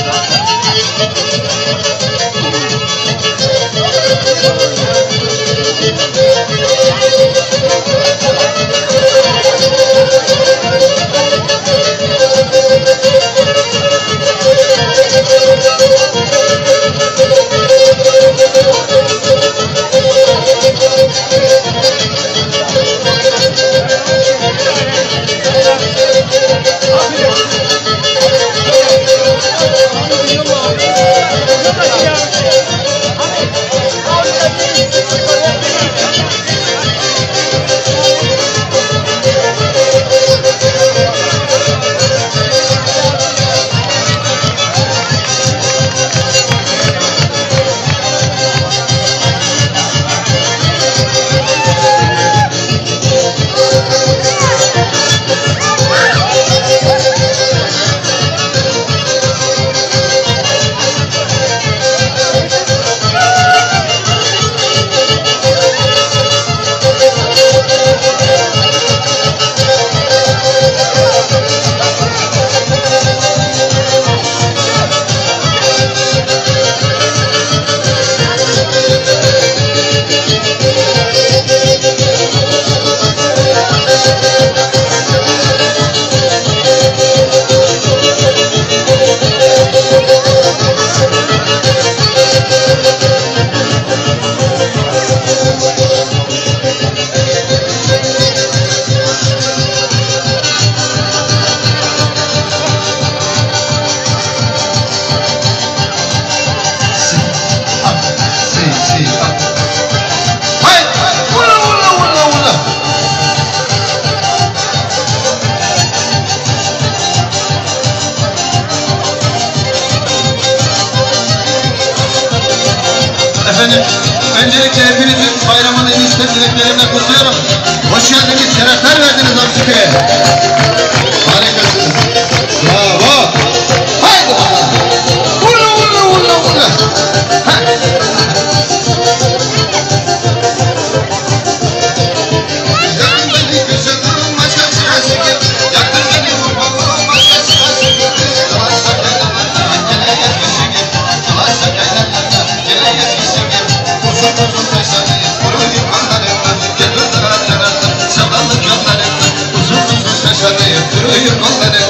Thank you. efendim. Öncelikle hepinizin bayramını ilişkin dileklerimle kutluyorum. Hoş geldiniz, şerefler verdiniz Antiköy'e. Dios,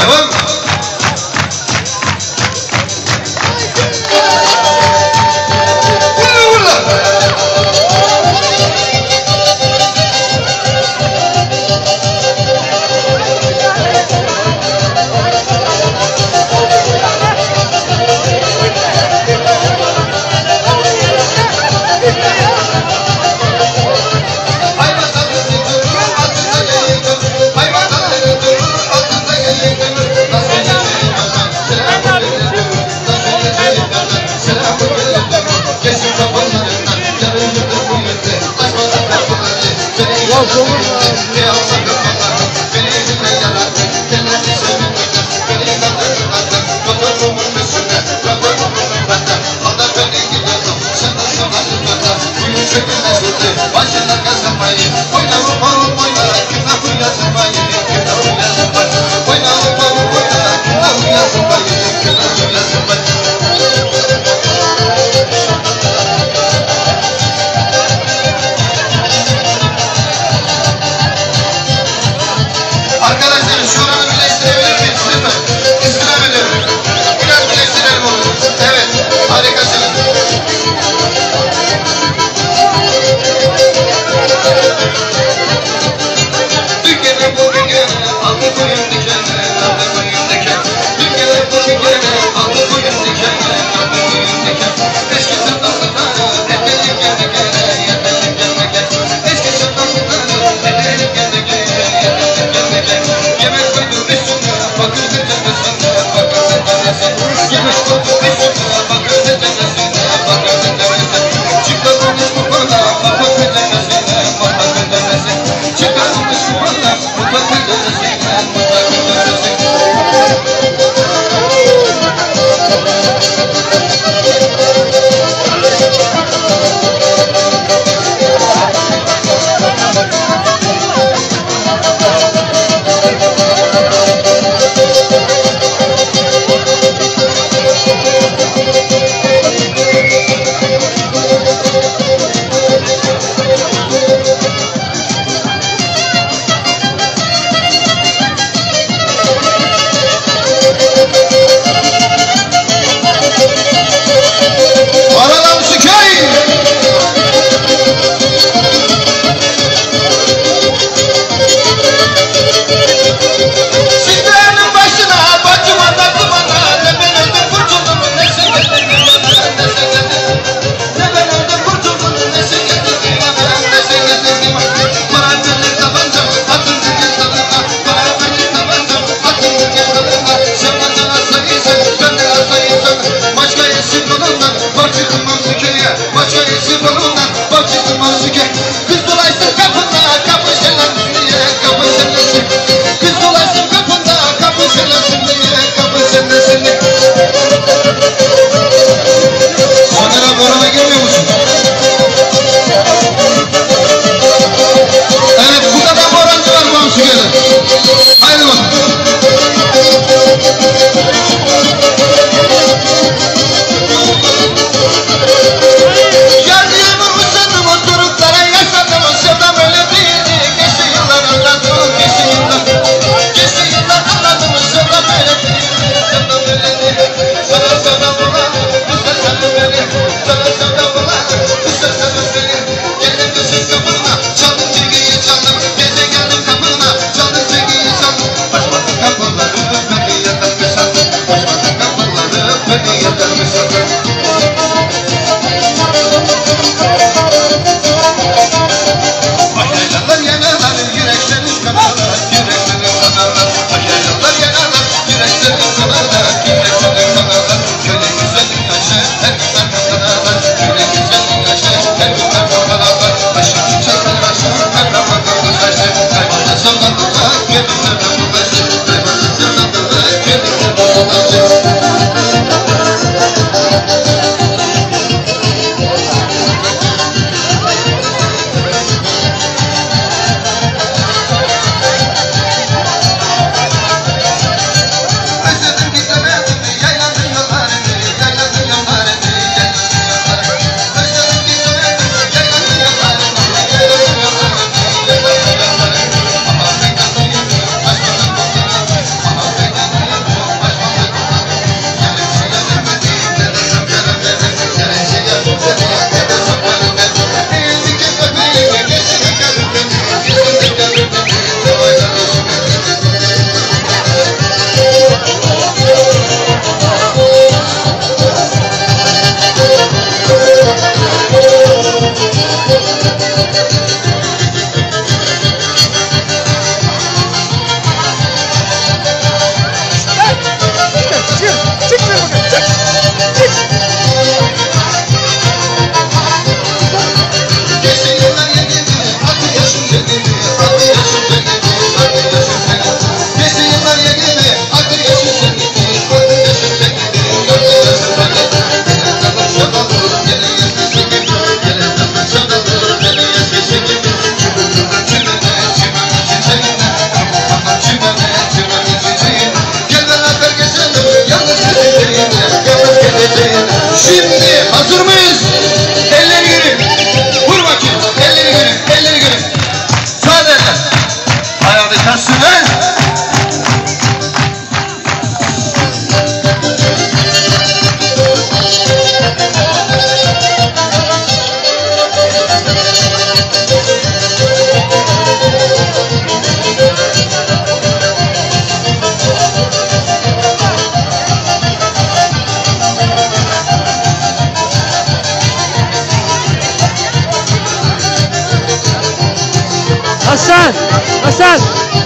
Tá bom? Thank you.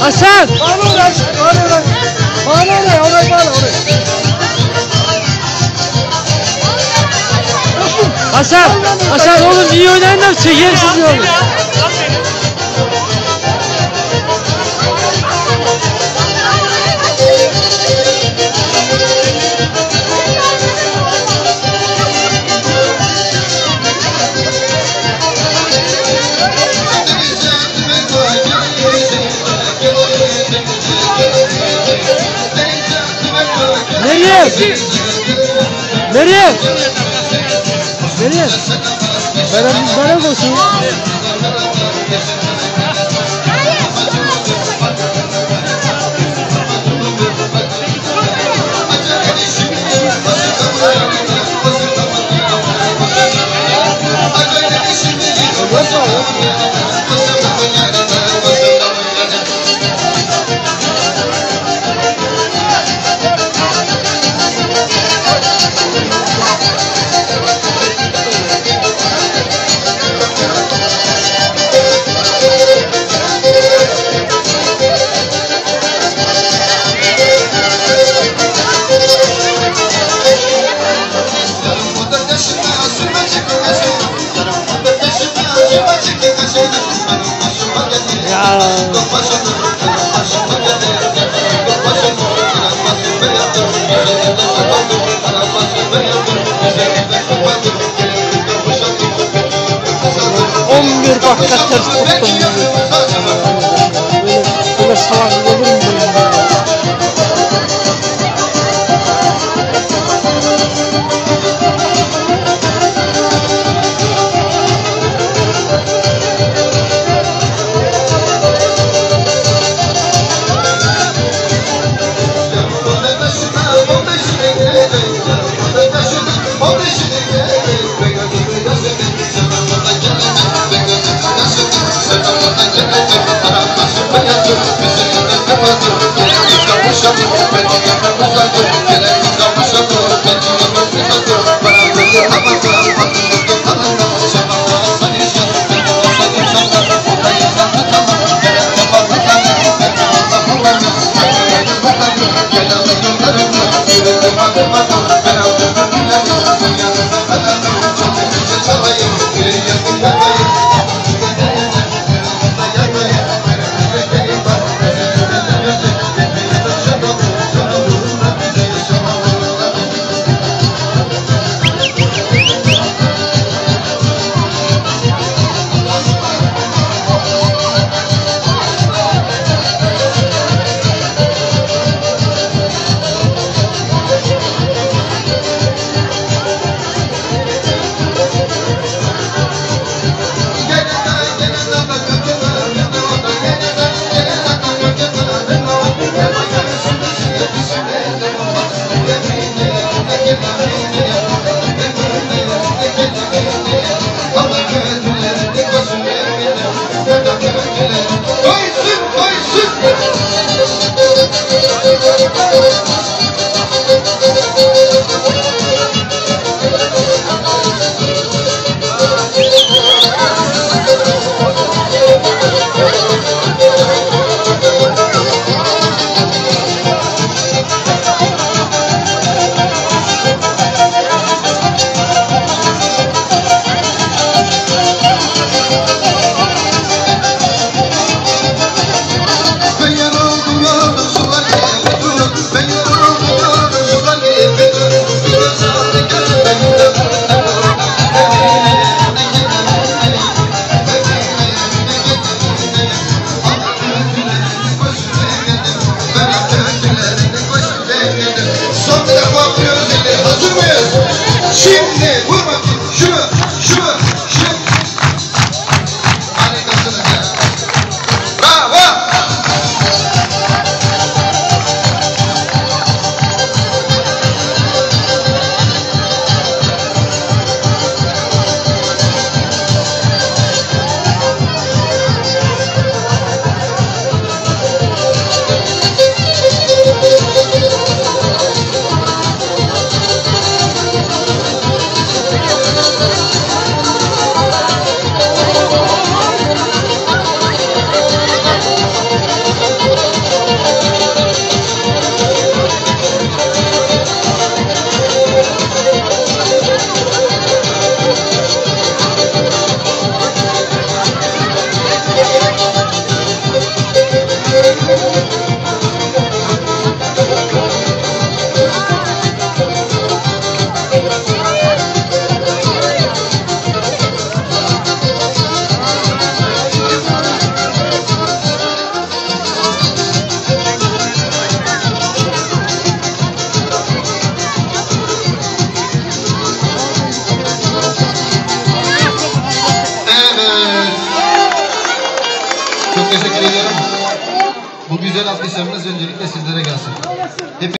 Hasan! Bağla oraya, bağla oraya. Bağla oraya, oraya bağla oraya. Hasan! Hasan oğlum iyi oynayın da çekerim sizi oğlum. Meryem! Meryem! Meryem mübarek olsun. Porta-Santos